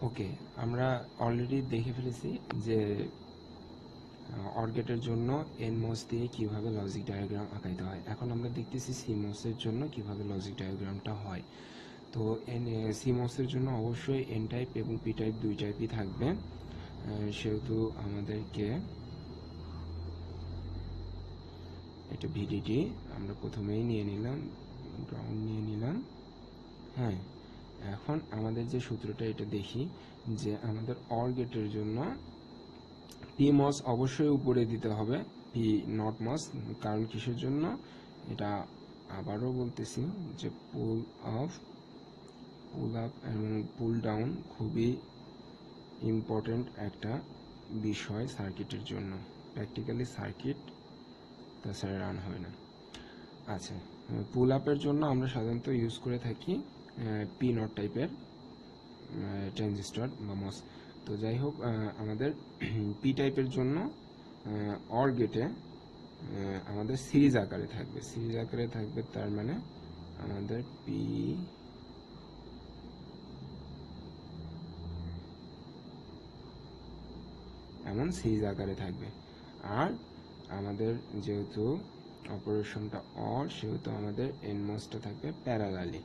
ওকে, আমরা অলরেডি দেখে ফেলেছি যে অর্গেটের জন্য এনমোস দিয়ে কীভাবে লজিক ডায়াগ্রাম আঁকাইতে হয়। এখন আমরা দেখতেছি সিমোসের জন্য কীভাবে লজিক ডায়াগ্রামটা হয়। তো, এন সিমোসের জন্য অবশ্যই এন টাইপ এবং পি টাইপ দুই টাইপই থাকবে। সেহেতু আমাদেরকে এটা ভিডিটি আমরা প্রথমেই নিয়ে নিলাম গ্রাউন্ড নিয়ে নিলাম। হ্যাঁ। এখন আমাদের যে সূত্রটা এটা দেখি যে আমাদের অর গেটের জন্য পি মস অবশ্যই উপরে দিতে হবে পি নট মস কারণ কিসের জন্য? এটা আবারও বলতেছি যে পুল অফ পুল আপ এবং পুল ডাউন খুবই ইম্পর্টেন্ট একটা বিষয় সার্কিটের জন্য। প্র্যাকটিক্যালি সার্কিট তাছাড়া রান হয় না। আচ্ছা পুল আপের জন্য আমরা সাধারণত ইউজ করে থাকি পি নট টাইপের ট্রানজিস্টর বা মস তো যাই হোক আমাদের পি টাইপের জন্য অর গেটে আমাদের সিরিজ আকারে থাকবে। সিরিজ আকারে থাকবে তার মানে আমাদের পি এমন সিরিজ আকারে থাকবে। আর আমাদের যেহেতু অপারেশনটা অর সেহেতু আমাদের এনমসটা থাকবে প্যারালালি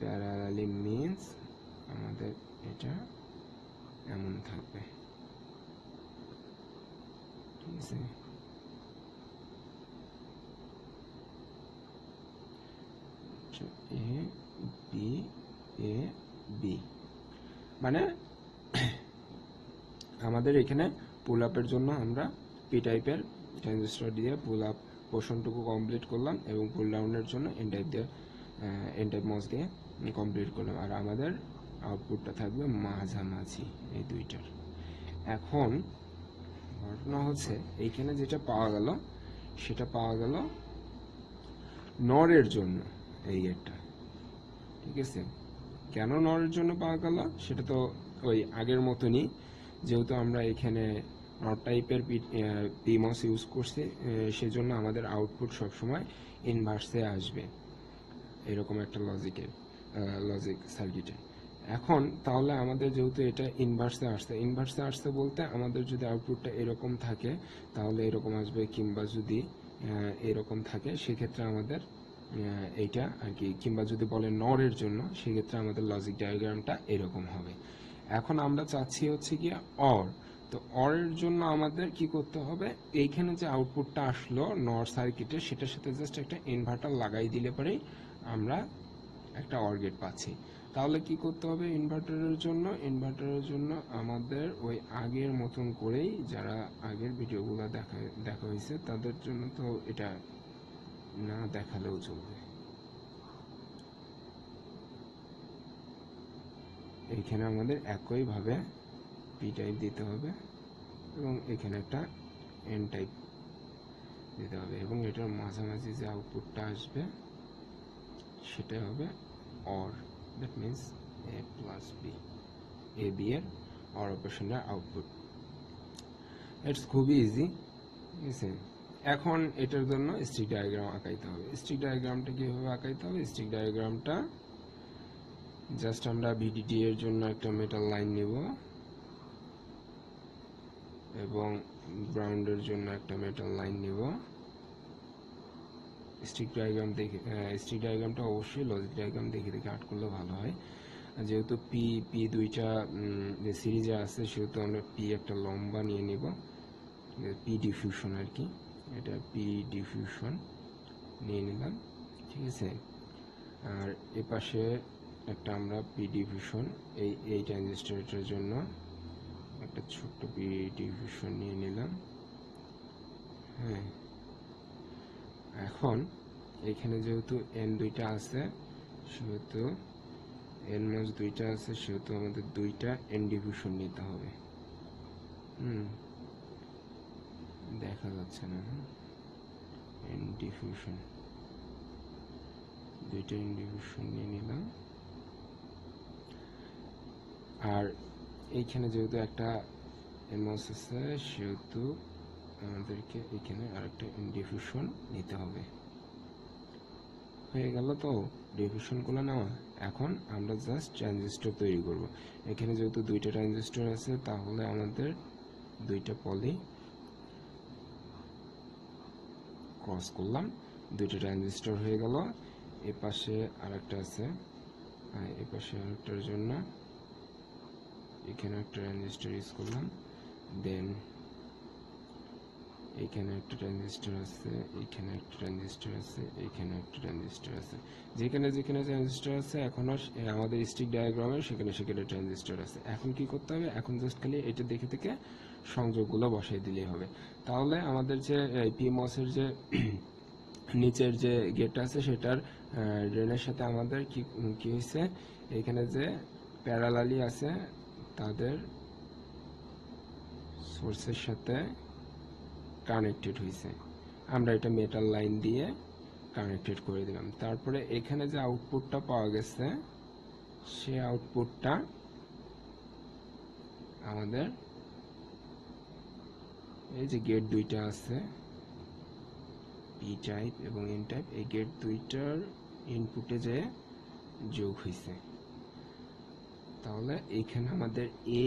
প্যারালালি মিন্স আমাদের এটা এমন থাকবে। ঠিক আছে? এ বি এ বি মানে আমাদের এখানে পুল আপের জন্য আমরা পি টাইপের ট্রানজিস্টর দিয়ে পুল আপ পোর্শনটুকু কমপ্লিট করলাম এবং পুল ডাউনের জন্য এন টাইপ দিয়ে এন টাইপ মস দিয়ে কমপ্লিট করলাম। আর আমাদের আউটপুটটা থাকবে মাঝামাঝি এই দুইটার। এখন ঘটনা হচ্ছে, এইখানে যেটা পাওয়া গেল, সেটা পাওয়া গেল নরের জন্য এই গেটটা ঠিক আছে? কেন নরের জন্য পাওয়া গেল? সেটা তো ওই আগের মতনই, যেহেতু আমরা এখানে নট টাইপের পিমস ইউজ করছি সেজন্য আমাদের আউটপুট সবসময় ইনভার্সে আসবে। এরকম একটা লজিকের লজিক সার্কিটে এখন তাহলে আমাদের যেহেতু এটা ইনভার্সে আসছে ইনভার্সে আসছে বলতে আমাদের যদি আউটপুটটা এরকম থাকে, তাহলে এরকম আসবে কিংবা যদি এরকম থাকে, সেক্ষেত্রে আমাদের এইটা আর কি, কিংবা যদি বলে নরের জন্য, সেক্ষেত্রে আমাদের লজিক ডায়াগ্রামটা এরকম হবে। এখন আমরা চাচ্ছি হচ্ছে কি অর তো অরের জন্য আমাদের কি করতে হবে? এইখানে যে আউটপুটটা আসলো নর সার্কিটে সেটার সাথে জাস্ট একটা ইনভার্টার লাগাই দিলে পরেই আমরা একটা অর গেট পাচ্ছি। তাহলে কি করতে হবে? ইনভার্টারের জন্য ইনভার্টারের জন্য আমাদের ওই আগের মতন করেই যারা আগের ভিডিওগুলো দেখা দেখা হয়েছে, তাদের জন্য তো এটা না দেখালেও চলবে। এইখানে আমাদের একইভাবে পি টাইপ দিতে হবে এবং এখানে একটা এন টাইপ দিতে হবে এবং এটার মাঝামাঝি যে আউটপুটটা আসবে সেটা হবে OR that means A plus B A B এর অর অপারেশনের আউটপুট ইটস খুবই ইজি আছে এখন এটার জন্য স্টিক ডায়াগ্রাম আঁকাইতে হবে। স্টিক ডায়াগ্রামটা কীভাবে আঁকাইতে হবে? স্টিক ডায়াগ্রামটা জাস্ট আমরা ভিডিটি এর জন্য একটা মেটাল লাইন নেব এবং গ্রাউন্ডের জন্য একটা মেটাল লাইন নেব। স্টিক ডায়াগ্রাম দেখে স্টিক ডায়াগ্রামটা অবশ্যই লজিক ডায়াগ্রাম দেখে দেখে আর্ট করলে ভালো হয়। যেহেতু পি পি দুইটা যে সিরিজে আছে, সেহেতু আমরা পি একটা লম্বা নিয়ে নেব। পি ডিফিউশন আর কি। এটা পি ডিফিউশন নিয়ে নিলাম, ঠিক আছে? আর এ পাশে একটা আমরা পি ডিভিশন এই এই ট্রানজিস্টরটার জন্য একটা ছোট্ট পি ডিভিশন নিয়ে নিলাম হ্যাঁ এখন এখানে যেহেতু এন দুইটা আছে, সেহেতু এন মাস দুইটা আছে, সেহেতু আমাদের দুইটা এন ডিভিশন নিতে হবে। হুম, দেখা যাচ্ছে না। এন ডিফিউশন দুইটা এন নিয়ে নিলাম। আর এইখানে যেহেতু একটা এমস আছে, সেহেতু আমাদেরকে এখানে আরেকটা ডিফিউশন নিতে হবে। হয়ে গেল তো ডিফিউশনগুলো নেওয়া। এখন আমরা জাস্ট ট্রানজিস্টর তৈরি করব। এখানে যেহেতু দুইটা ট্রানজিস্টর আছে, তাহলে আমাদের দুইটা পলি ক্রস করলাম। দুইটা ট্রানজিস্টর হয়ে গেল। এ পাশে আরেকটা আছে। এ পাশে আরেকটার জন্য এখানে একটা ট্রানজিস্টর ইউজ করলাম। দেন এখানে একটা ট্রানজিস্টর আছে, এখানে একটা ট্রানজিস্টর আছে, এখানে একটা ট্রানজিস্টর আছে। যেখানে যেখানে ট্রানজিস্টর আছে, এখনও আমাদের স্টিক ডায়াগ্রামে সেখানে সেখানে ট্রানজিস্টর আছে। এখন কি করতে হবে? এখন জাস্ট খালি এটা দেখে থেকে সংযোগগুলো বসাই দিলেই হবে। তাহলে আমাদের যে পিমসের যে, নিচের যে গেট আছে সেটার ড্রেনের সাথে আমাদের কি কি হয়েছে? এখানে যে প্যারালালি আছে, তাদের সোর্সের সাথে কানেক্টেড হয়েছে আমরা এটা মেটাল লাইন দিয়ে কানেক্টেড করে দিলাম। তারপরে এখানে যে আউটপুটটা পাওয়া গেছে, সে আউটপুটটা আমাদের এই যে গেট দুইটা আছে পি টাইপ এবং এন টাইপ এই গেট দুইটার ইনপুটে যে যোগ হয়েছে তাহলে এখানে আমাদের এ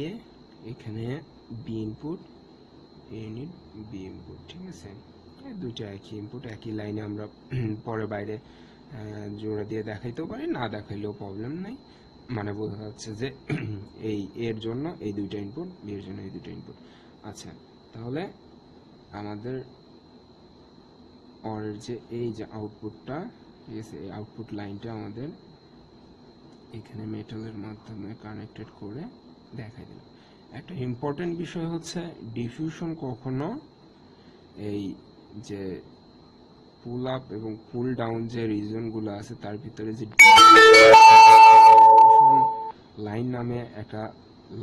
এখানে B input A B input ঠিক আছে? দুইটা একই ইনপুট একই লাইনে আমরা পরে বাইরে জোড়া দিয়ে দেখাইতেও পারি, না দেখাইলেও প্রবলেম নাই। মানে বোঝা যাচ্ছে যে এই এর জন্য এই দুইটা ইনপুট বি এর জন্য এই দুইটা ইনপুট আচ্ছা তাহলে আমাদের অরের যে এই যে আউটপুটটা ঠিক আছে, এই আউটপুট লাইনটা আমাদের এখানে মেটালের মাধ্যমে কানেক্টেড করে দেখাই দিলাম। একটা ইম্পর্টেন্ট বিষয় হচ্ছে ডিফিউশন কখনো এই যে পুল আপ এবং পুল ডাউন যে রিজনগুলো আছে, তার ভিতরে যে লাইন নামে একটা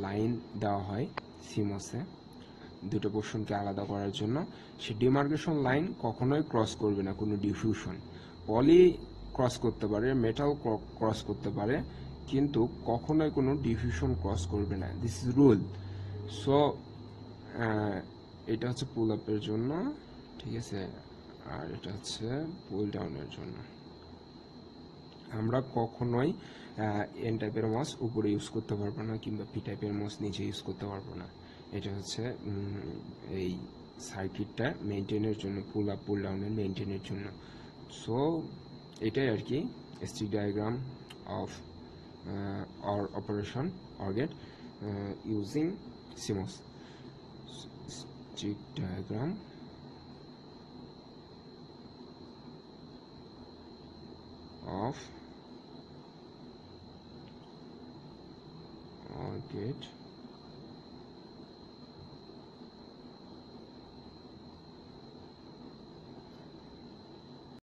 লাইন দেওয়া হয় সিমসে দুটো পোর্শনকে আলাদা করার জন্য। সে ডিমার্কেশন লাইন কখনোই ক্রস করবে না, কোনো ডিফিউশন পলি ক্রস করতে পারে মেটাল ক্রস করতে পারে। কিন্তু কখনোই কোনো ডিফিউশন ক্রস করবে না। দিস ইজ রুল সো এটা হচ্ছে পুল আপের জন্য, ঠিক আছে? আর এটা হচ্ছে পুল ডাউনের জন্য। আমরা কখনোই এন টাইপের মাছ উপরে ইউজ করতে পারব না কিংবা পি টাইপের মাছ নিচে ইউজ করতে পারব না। এটা হচ্ছে এই সার্কিটটা মেনটেনের জন্য পুল আপ পুল ডাউনের মেনটেনের জন্য। সো এটাই আর কি stick diagram of OR operation OR gate using CMOS stick diagram of or gate